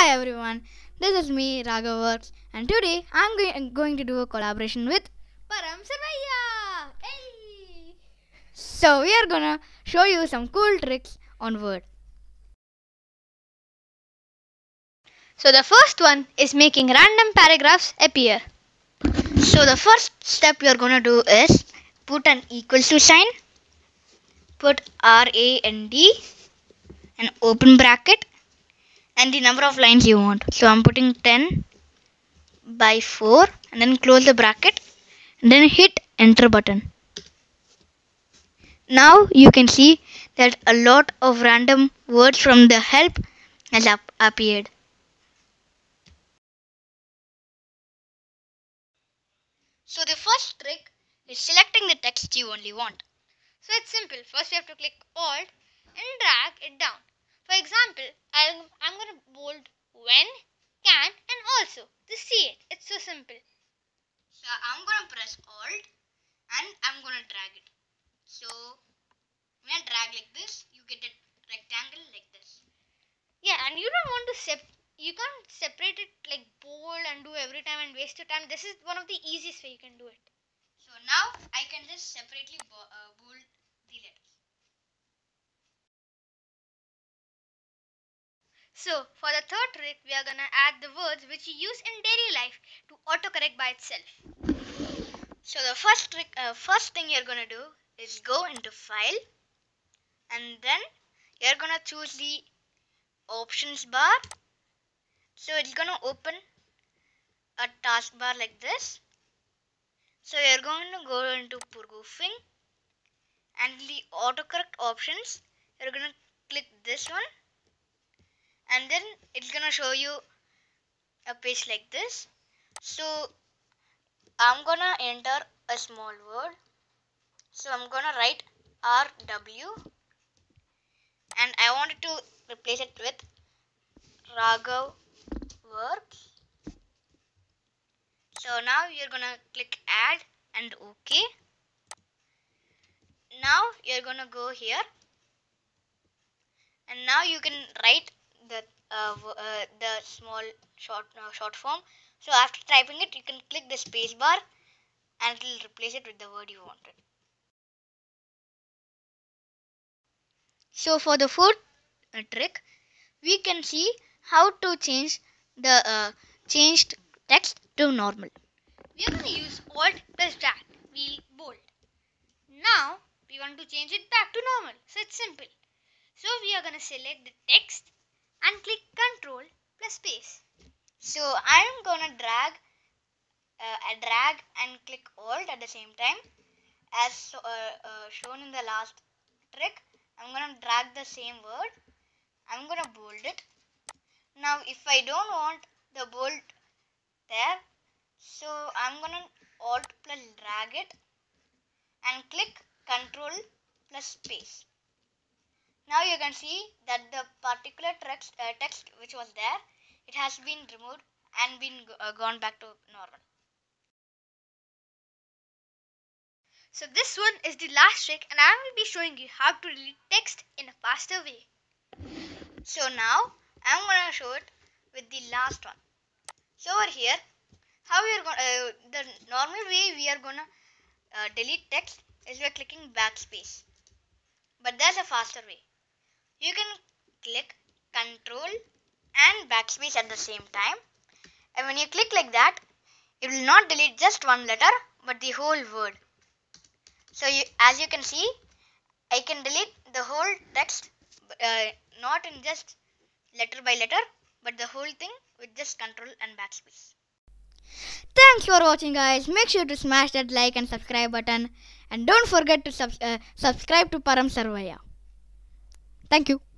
Hi everyone, this is me Raghav and today I'm go- going to do a collaboration with Param Sarvaiya. Hey! So we are gonna show you some cool tricks on Word. So the first one is making random paragraphs appear. So the first step you're gonna do is put an equal to sign, put R A N D, an open bracket, and the number of lines you want. So I'm putting 10 by 4 and then close the bracket and then hit enter button. Now you can see that a lot of random words from the help has appeared. So the first trick is selecting the text you only want. So it's simple. First we have to click Alt and drag it down. For example, I'm, I'm going to bold when, can and also to see it. It's so simple. So I'm going to press Alt and I'm going to drag it. So when I drag like this, you get a rectangle like this. Yeah, and you don't want to sep you can't separate it like bold and do every time and waste your time. This is one of the easiest way you can do it. So now I can just separately bo uh, bold So for the third trick, we are gonna add the words which you use in daily life to autocorrect by itself. So the first trick, uh, first thing you're gonna do is go into File, and then you're gonna choose the Options bar. So it's gonna open a taskbar like this. So you're going to go into proofing and the autocorrect options. You're gonna click this one and then it's gonna show you a page like this. So I'm gonna enter a small word. So I'm gonna write RW and I wanted to replace it with Raghav works. So now you're gonna click add and OK now you're gonna go here. And now you can write the uh, uh, the small short uh, short form. So after typing it you can click the space bar and it will replace it with the word you wanted. So for the fourth uh, trick we can see how to change the uh, changed text to normal. We are going to use alt plus drag we'll bold. Now we want to change it back to normal. So it's simple. So we are going to select the text and click control plus space. So I am to drag uh, drag and click Alt at the same time as uh, uh, shown in the last trick. I'm to drag the same word. I'm to bold it. Now if I don't want the bold there, so I'm to Alt plus drag it and click control plus space. Now you can see that the particular text, uh, text which was there, it has been removed and been uh, gone back to normal. So this one is the last trick and I will be showing you how to delete text in a faster way. So now I am going to show it with the last one. So over here, how we are going uh, the normal way we are going to uh, delete text is by clicking backspace. But there's a faster way you can click control and backspace at the same time and when you click like that it will not delete just one letter but the whole word so you, as you can see I can delete the whole text uh, not in just letter by letter but the whole thing with just control and backspace Thanks for watching guys. Make sure to smash that like and subscribe button and don't forget to sub uh, subscribe to Param Sarvaiya. Thank you.